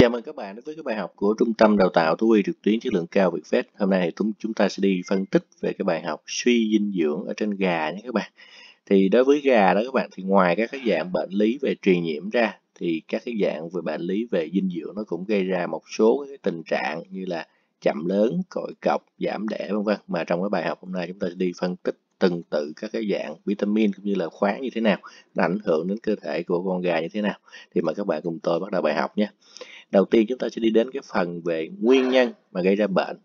Chào mừng các bạn đến với cái bài học của Trung tâm Đào tạo Thú y trực tuyến chất lượng cao Vietvet. Hôm nay thì chúng ta sẽ đi phân tích về cái bài học suy dinh dưỡng ở trên gà nhé các bạn. Thì đối với gà đó các bạn thì ngoài các cái dạng bệnh lý về truyền nhiễm ra thì các cái dạng về bệnh lý về dinh dưỡng nó cũng gây ra một số cái tình trạng như là chậm lớn, còi cọc, giảm đẻ vân vân. Mà trong cái bài học hôm nay chúng ta sẽ đi phân tích từng tự các cái dạng vitamin cũng như là khoáng như thế nào nó ảnh hưởng đến cơ thể của con gà như thế nào thì mời các bạn cùng tôi bắt đầu bài học nhé đầu tiên chúng ta sẽ đi đến cái phần về nguyên nhân mà gây ra bệnh.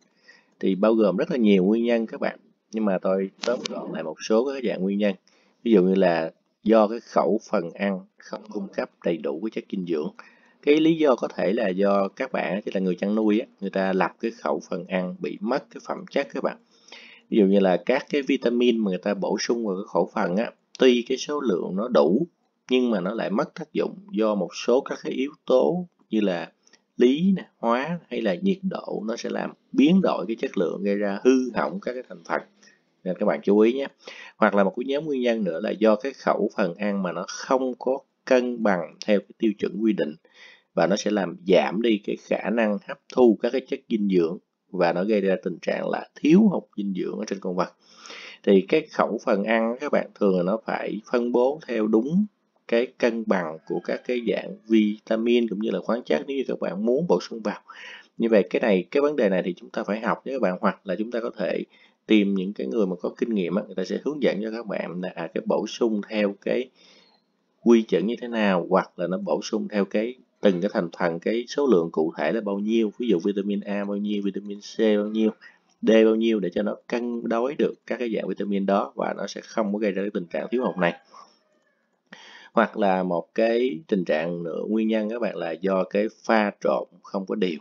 Thì bao gồm rất là nhiều nguyên nhân các bạn. Nhưng mà tôi tóm gọn lại một số các dạng nguyên nhân. Ví dụ như là do cái khẩu phần ăn không cung cấp đầy đủ cái chất dinh dưỡng. Cái lý do có thể là do các bạn chỉ là người chăn nuôi á, người ta lập cái khẩu phần ăn bị mất cái phẩm chất các bạn. Ví dụ như là các cái vitamin mà người ta bổ sung vào cái khẩu phần á tuy cái số lượng nó đủ nhưng mà nó lại mất tác dụng do một số các cái yếu tố như là lý nè, hóa hay là nhiệt độ nó sẽ làm biến đổi cái chất lượng gây ra hư hỏng các cái thành phần. Nên các bạn chú ý nhé. Hoặc là một cái nhóm nguyên nhân nữa là do cái khẩu phần ăn mà nó không có cân bằng theo cái tiêu chuẩn quy định và nó sẽ làm giảm đi cái khả năng hấp thu các cái chất dinh dưỡng và nó gây ra tình trạng là thiếu hụt dinh dưỡng ở trên con vật. Thì cái khẩu phần ăn các bạn thường là nó phải phân bố theo đúng cái cân bằng của các cái dạng vitamin cũng như là khoáng chất nếu như các bạn muốn bổ sung vào. Như vậy cái này cái vấn đề này thì chúng ta phải học với các bạn hoặc là chúng ta có thể tìm những cái người mà có kinh nghiệm người ta sẽ hướng dẫn cho các bạn là à, cái bổ sung theo cái quy chuẩn như thế nào hoặc là nó bổ sung theo cái từng cái thành phần cái số lượng cụ thể là bao nhiêu ví dụ vitamin A bao nhiêu vitamin C bao nhiêu D bao nhiêu để cho nó cân đối được các cái dạng vitamin đó và nó sẽ không có gây ra cái tình trạng thiếu hụt này hoặc là một cái tình trạng nữa, nguyên nhân các bạn là do cái pha trộn không có đều.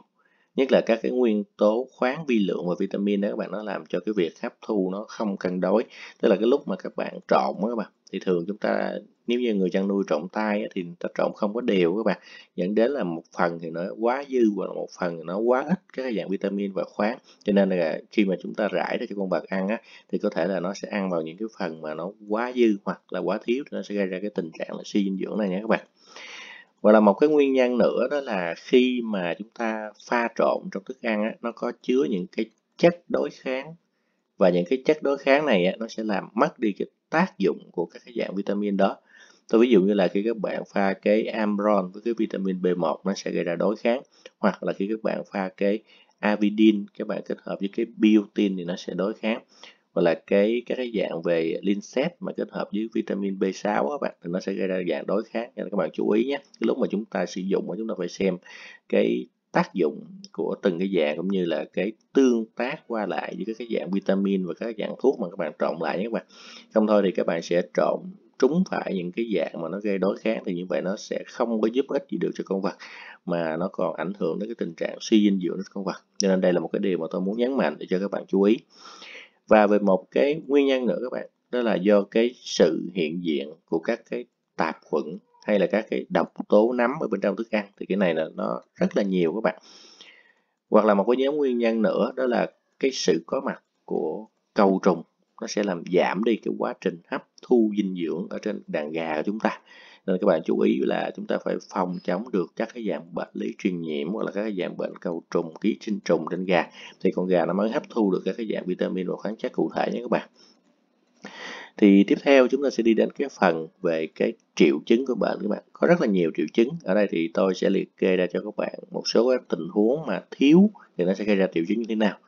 Nhất là các cái nguyên tố khoáng vi lượng và vitamin đó các bạn, nó làm cho cái việc hấp thu nó không cân đối. Tức là cái lúc mà các bạn trộn đó các bạn, thì thường chúng ta nếu như người chăn nuôi trộn tay thì ta trộn không có đều các bạn dẫn đến là một phần thì nó quá dư và một phần thì nó quá ít các dạng vitamin và khoáng. Cho nên là khi mà chúng ta rải ra cho con vật ăn á, thì có thể là nó sẽ ăn vào những cái phần mà nó quá dư hoặc là quá thiếu thì nó sẽ gây ra cái tình trạng là suy dinh dưỡng này nha các bạn. Và là một cái nguyên nhân nữa đó là khi mà chúng ta pha trộn trong thức ăn á, nó có chứa những cái chất đối kháng. Và những cái chất đối kháng này á, nó sẽ làm mất đi cái tác dụng của các cái dạng vitamin đó tôi ví dụ như là khi các bạn pha cái amron với cái vitamin B1 nó sẽ gây ra đối kháng hoặc là khi các bạn pha cái avidin, các bạn kết hợp với cái biotin thì nó sẽ đối kháng hoặc là cái, các cái dạng về linset mà kết hợp với vitamin B6 các bạn, thì nó sẽ gây ra dạng đối kháng nên các bạn chú ý nhé, cái lúc mà chúng ta sử dụng chúng ta phải xem cái tác dụng của từng cái dạng cũng như là cái tương tác qua lại với các cái dạng vitamin và các dạng thuốc mà các bạn trộn lại nhé các bạn. Không thôi thì các bạn sẽ trộn trúng phải những cái dạng mà nó gây đối kháng thì như vậy nó sẽ không có giúp ích gì được cho con vật, mà nó còn ảnh hưởng đến cái tình trạng suy dinh dưỡng của con vật. Cho nên đây là một cái điều mà tôi muốn nhấn mạnh để cho các bạn chú ý. Và về một cái nguyên nhân nữa các bạn, đó là do cái sự hiện diện của các cái tạp khuẩn hay là các cái độc tố nấm ở bên trong thức ăn, thì cái này là nó rất là nhiều các bạn. Hoặc là một cái nhóm nguyên nhân nữa, đó là cái sự có mặt của cầu trùng nó sẽ làm giảm đi cái quá trình hấp thu dinh dưỡng ở trên đàn gà của chúng ta. Nên các bạn chú ý là chúng ta phải phòng chống được các cái dạng bệnh lý truyền nhiễm hoặc là các cái dạng bệnh cầu trùng, ký sinh trùng trên gà. Thì con gà nó mới hấp thu được các cái dạng vitamin và khoáng chất cụ thể nhé các bạn. Thì tiếp theo chúng ta sẽ đi đến cái phần về cái triệu chứng của bệnh các bạn. Có rất là nhiều triệu chứng. Ở đây thì tôi sẽ liệt kê ra cho các bạn một số các tình huống mà thiếu thì nó sẽ gây ra triệu chứng như thế nào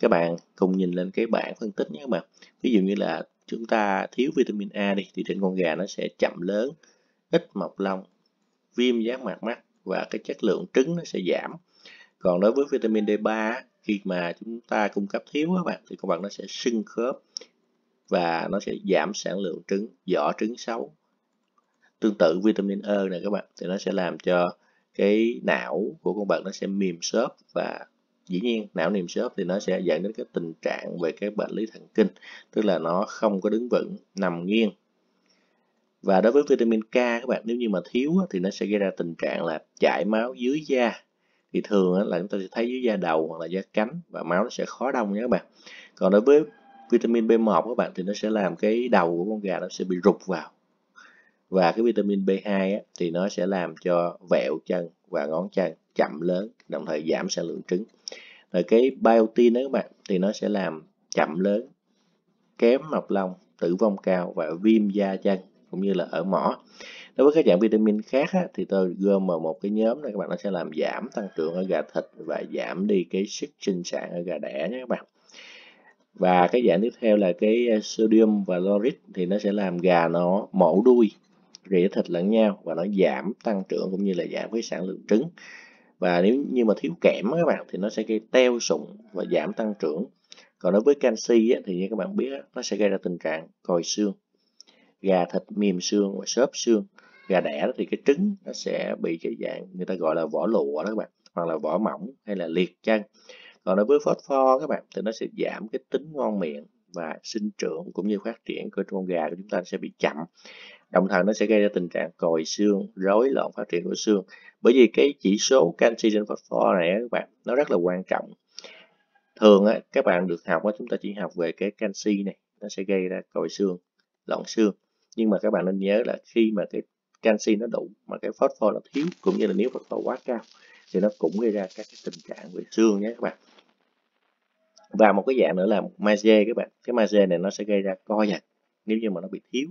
các bạn cùng nhìn lên cái bảng phân tích nhé các bạn. Ví dụ như là chúng ta thiếu vitamin A đi, thì trên con gà nó sẽ chậm lớn, ít mọc lông, viêm giác mạc mắt và cái chất lượng trứng nó sẽ giảm. Còn đối với vitamin D3 khi mà chúng ta cung cấp thiếu các bạn, thì con vật nó sẽ sưng khớp và nó sẽ giảm sản lượng trứng vỏ trứng xấu. Tương tự vitamin E này các bạn, thì nó sẽ làm cho cái não của con vật nó sẽ mềm xốp và dĩ nhiên, não niềm xốp thì nó sẽ dẫn đến cái tình trạng về cái bệnh lý thần kinh, tức là nó không có đứng vững, nằm nghiêng. Và đối với vitamin K các bạn, nếu như mà thiếu thì nó sẽ gây ra tình trạng là chảy máu dưới da. Thì thường là chúng ta sẽ thấy dưới da đầu hoặc là da cánh và máu nó sẽ khó đông nha các bạn. Còn đối với vitamin B1 các bạn, thì nó sẽ làm cái đầu của con gà nó sẽ bị rụt vào và cái vitamin B2 á, thì nó sẽ làm cho vẹo chân và ngón chân chậm lớn đồng thời giảm sản lượng trứng. Rồi cái biotin đó các bạn thì nó sẽ làm chậm lớn kém mọc lông tử vong cao và viêm da chân cũng như là ở mỏ. Đối với các dạng vitamin khác á, thì tôi gom vào một cái nhóm này các bạn nó sẽ làm giảm tăng trưởng ở gà thịt và giảm đi cái sức sinh sản ở gà đẻ nhé các bạn. Và cái dạng tiếp theo là cái sodium và lauric thì nó sẽ làm gà nó mổ đuôi rỉa thịt lẫn nhau và nó giảm tăng trưởng cũng như là giảm cái sản lượng trứng. Và nếu như mà thiếu kẽm các bạn thì nó sẽ gây teo sụn và giảm tăng trưởng. Còn đối với canxi á, thì như các bạn biết á, nó sẽ gây ra tình trạng còi xương gà thịt mềm xương và xốp xương. Gà đẻ thì cái trứng nó sẽ bị cái dạng người ta gọi là vỏ lụa đó các bạn hoặc là vỏ mỏng hay là liệt chân còn đối với phosphor các bạn thì nó sẽ giảm cái tính ngon miệng và sinh trưởng cũng như phát triển của con gà của chúng ta sẽ bị chậm đồng thời nó sẽ gây ra tình trạng còi xương rối loạn phát triển của xương. Bởi vì cái chỉ số canxi trên phosphor này các bạn nó rất là quan trọng. Thường á, các bạn được học á, chúng ta chỉ học về cái canxi này nó sẽ gây ra còi xương loạn xương. Nhưng mà các bạn nên nhớ là khi mà cái canxi nó đủ mà cái phosphor nó thiếu cũng như là nếu phosphor quá cao thì nó cũng gây ra các cái tình trạng về xương nhé các bạn. Và một cái dạng nữa là magie các bạn. Cái magie này nó sẽ gây ra co giật nếu như mà nó bị thiếu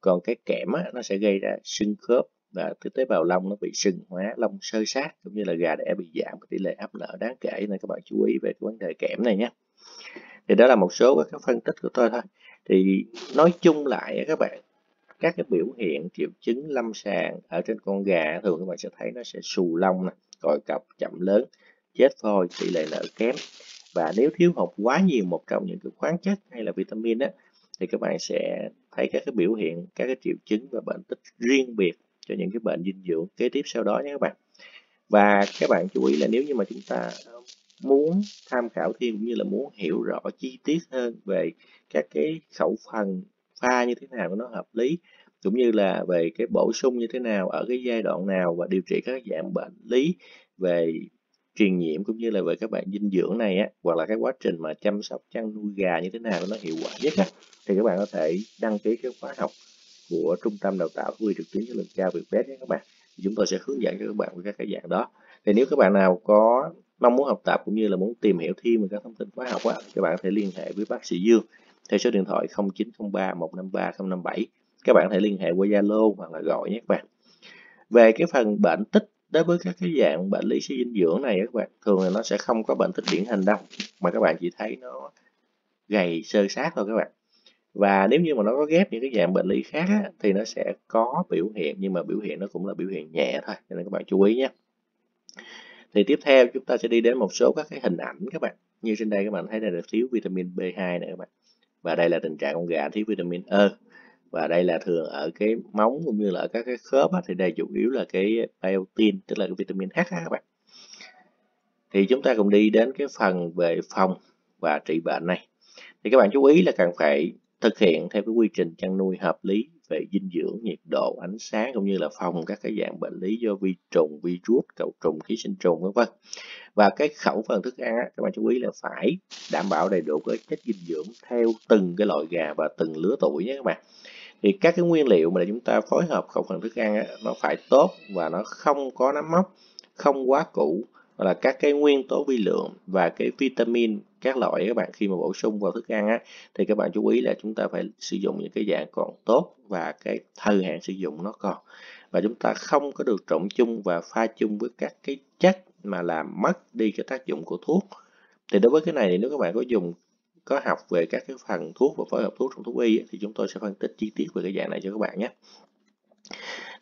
còn cái kẽm á, nó sẽ gây ra sưng khớp và cái tế bào lông nó bị sưng hóa lông sơ sát cũng như là gà đẻ bị giảm tỷ lệ ấp nở đáng kể. Nên các bạn chú ý về cái vấn đề kẽm này nhé. Thì đó là một số các phân tích của tôi thôi. Thì nói chung lại các bạn các cái biểu hiện triệu chứng lâm sàng ở trên con gà thường các bạn sẽ thấy nó sẽ xù lông nè còi cọc chậm lớn chết phôi tỷ lệ nở kém. Và nếu thiếu hụt quá nhiều một trong những cái khoáng chất hay là vitamin á thì các bạn sẽ thấy các cái biểu hiện, các cái triệu chứng và bệnh tích riêng biệt cho những cái bệnh dinh dưỡng kế tiếp sau đó nhé các bạn. Và các bạn chú ý là nếu như mà chúng ta ờ, muốn tham khảo thêm cũng như là muốn hiểu rõ chi tiết hơn về các cái khẩu phần pha như thế nào nó hợp lý, cũng như là về cái bổ sung như thế nào ở cái giai đoạn nào và điều trị các dạng bệnh lý về truyền nhiễm cũng như là về các bạn dinh dưỡng này á, hoặc là cái quá trình mà chăm sóc, chăn nuôi gà như thế nào nó hiệu quả nhất á thì các bạn có thể đăng ký cái khóa học của trung tâm đào tạo thú y trực tuyến chất lượng cao Vietbest nhé các bạn. Thì chúng tôi sẽ hướng dẫn cho các bạn về các cái dạng đó. Thì nếu các bạn nào có mong muốn học tập cũng như là muốn tìm hiểu thêm về các thông tin khóa học á các bạn có thể liên hệ với bác sĩ Dương theo số điện thoại 0903 153 057 các bạn có thể liên hệ qua Zalo hoặc là gọi nhé các bạn. Về cái phần bệnh tích, đối với các cái dạng bệnh lý suy dinh dưỡng này các bạn, thường là nó sẽ không có bệnh tích điển hình đâu, mà các bạn chỉ thấy nó gầy sơ sát thôi các bạn và nếu như mà nó có ghép những cái dạng bệnh lý khác á, thì nó sẽ có biểu hiện nhưng mà biểu hiện nó cũng là biểu hiện nhẹ thôi cho nên các bạn chú ý nhé. Thì tiếp theo chúng ta sẽ đi đến một số các cái hình ảnh các bạn. Như trên đây các bạn thấy đây là thiếu vitamin B2 này các bạn. Và đây là tình trạng con gà thiếu vitamin E. Và đây là thường ở cái móng cũng như là ở các cái khớp á, thì đây chủ yếu là cái biotin tức là cái vitamin H các bạn. Thì chúng ta cùng đi đến cái phần về phòng và trị bệnh này. Thì các bạn chú ý là cần phải thực hiện theo cái quy trình chăn nuôi hợp lý về dinh dưỡng, nhiệt độ, ánh sáng cũng như là phòng các cái dạng bệnh lý do vi trùng, virus, cầu trùng, ký sinh trùng vân vân. Và cái khẩu phần thức ăn các bạn chú ý là phải đảm bảo đầy đủ cái chất dinh dưỡng theo từng cái loại gà và từng lứa tuổi nhé các bạn. Thì các cái nguyên liệu mà chúng ta phối hợp khẩu phần thức ăn á, nó phải tốt và nó không có nấm mốc, không quá cũ là các cái nguyên tố vi lượng và cái vitamin, các loại các bạn khi mà bổ sung vào thức ăn á, thì các bạn chú ý là chúng ta phải sử dụng những cái dạng còn tốt và cái thời hạn sử dụng nó còn. Và chúng ta không có được trộn chung và pha chung với các cái chất mà làm mất đi cái tác dụng của thuốc. Thì đối với cái này thì nếu các bạn có dùng, có học về các cái phần thuốc và phối hợp thuốc trong thuốc y thì chúng tôi sẽ phân tích chi tiết về cái dạng này cho các bạn nhé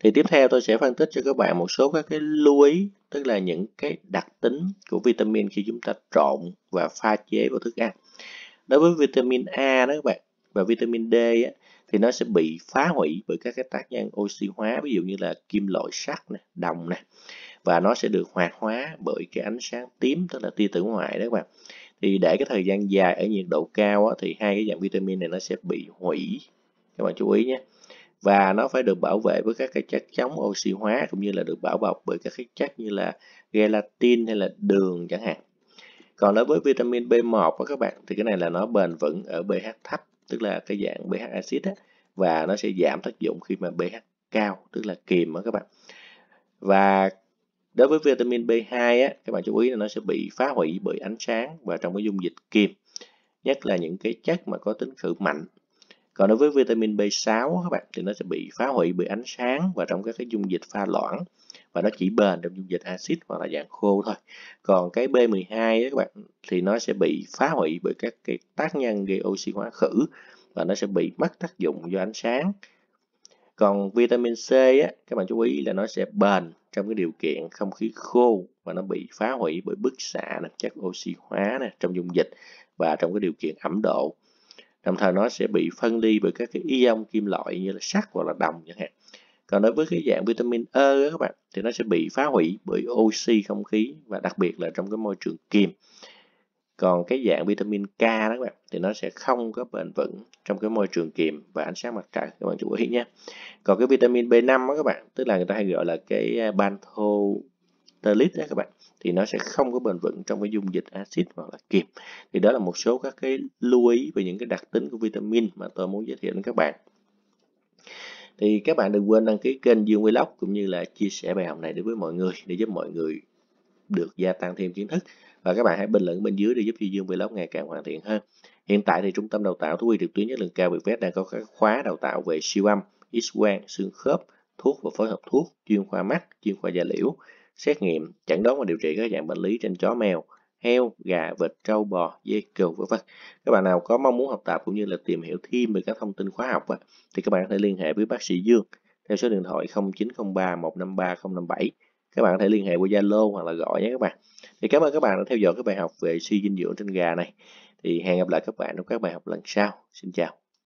thì tiếp theo tôi sẽ phân tích cho các bạn một số các cái lưu ý tức là những cái đặc tính của vitamin khi chúng ta trộn và pha chế vào thức ăn. Đối với vitamin A đó các bạn và vitamin D á, thì nó sẽ bị phá hủy bởi các cái tác nhân oxy hóa ví dụ như là kim loại sắt này, đồng này và nó sẽ được hoạt hóa bởi cái ánh sáng tím tức là tia tử ngoại đó các bạn. Thì để cái thời gian dài ở nhiệt độ cao á, thì hai cái dạng vitamin này nó sẽ bị hủy. Các bạn chú ý nhé và nó phải được bảo vệ với các cái chất chống oxy hóa cũng như là được bảo bọc bởi các cái chất như là gelatin hay là đường chẳng hạn. Còn đối với vitamin B1 đó các bạn thì cái này là nó bền vững ở pH thấp tức là cái dạng pH axit á, và nó sẽ giảm tác dụng khi mà pH cao tức là kiềm đó các bạn. Và đối với vitamin B2 á, các bạn chú ý là nó sẽ bị phá hủy bởi ánh sáng và trong cái dung dịch kiềm nhất là những cái chất mà có tính khử mạnh còn đối với vitamin B6 các bạn thì nó sẽ bị phá hủy bởi ánh sáng và trong các cái dung dịch pha loãng. Và nó chỉ bền trong dung dịch axit hoặc là dạng khô thôi. Còn cái B12 các bạn thì nó sẽ bị phá hủy bởi các cái tác nhân gây oxy hóa khử và nó sẽ bị mất tác dụng do ánh sáng. Còn vitamin C á, các bạn chú ý là nó sẽ bền trong cái điều kiện không khí khô và nó bị phá hủy bởi bức xạ này, chất oxy hóa này, trong dung dịch và trong cái điều kiện ẩm độ đồng thời nó sẽ bị phân ly bởi các cái ion kim loại như là sắt hoặc là đồng chẳng hạn. Còn đối với cái dạng vitamin E đó các bạn, thì nó sẽ bị phá hủy bởi oxy không khí và đặc biệt là trong cái môi trường kiềm còn cái dạng vitamin K đó các bạn, thì nó sẽ không có bền vững trong cái môi trường kiềm và ánh sáng mặt trời, các bạn chú ý nhé. Còn cái vitamin B5 đó các bạn, tức là người ta hay gọi là cái à, banthotellite các bạn thì nó sẽ không có bền vững trong cái dung dịch axit hoặc là kiềm. Thì đó là một số các cái lưu ý về những cái đặc tính của vitamin mà tôi muốn giới thiệu đến các bạn. Thì các bạn đừng quên đăng ký kênh Dương Vlog cũng như là chia sẻ bài học này đến với mọi người để giúp mọi người được gia tăng thêm kiến thức. Và các bạn hãy bình luận bên dưới để giúp cho Dương Vlog ngày càng hoàn thiện hơn. Hiện tại thì trung tâm đào tạo thú y trực tuyến chất lượng cao Vietvet đang có các khóa đào tạo về siêu âm, X-quang, xương khớp, thuốc và phối hợp thuốc, chuyên khoa mắt, chuyên khoa da liễu, xét nghiệm, chẩn đoán và điều trị các dạng bệnh lý trên chó mèo, heo, gà, vịt, trâu, bò, dê, cừu vân vân. Các bạn nào có mong muốn học tập cũng như là tìm hiểu thêm về các thông tin khóa học thì các bạn có thể liên hệ với bác sĩ Dương theo số điện thoại 0903 153 057. Các bạn có thể liên hệ qua Zalo hoặc là gọi nhé các bạn. Thì cảm ơn các bạn đã theo dõi các bài học về suy dinh dưỡng trên gà này. Thì hẹn gặp lại các bạn trong các bài học lần sau. Xin chào.